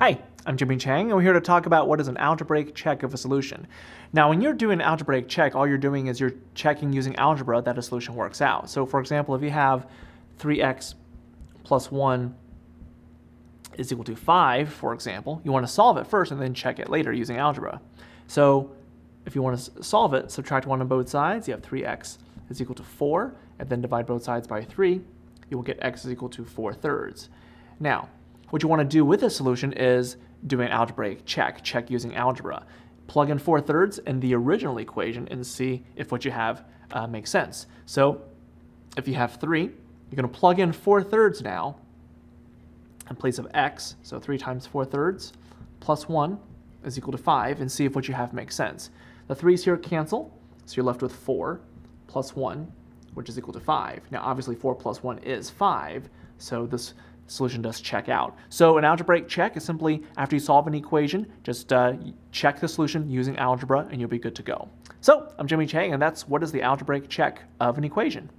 Hi, I'm Jimmy Chang, and we're here to talk about what is an algebraic check of a solution. Now, when you're doing an algebraic check, all you're doing is you're checking using algebra that a solution works out. So, for example, if you have 3x plus 1 is equal to 5, for example, you want to solve it first and then check it later using algebra. So, if you want to solve it, subtract 1 on both sides, you have 3x is equal to 4, and then divide both sides by 3, you will get x is equal to 4 thirds. Now, what you want to do with this solution is do an algebraic check, check using algebra. Plug in 4 thirds in the original equation and see if what you have uh, makes sense. So if you have 3, you're going to plug in 4 thirds now in place of x, so 3 times 4 thirds plus 1 is equal to 5, and see if what you have makes sense. The 3's here cancel, so you're left with 4 plus 1, which is equal to 5. Now obviously 4 plus 1 is 5, so this solution does check out. So an algebraic check is simply after you solve an equation, just uh, check the solution using algebra and you'll be good to go. So I'm Jimmy Chang and that's what is the algebraic check of an equation.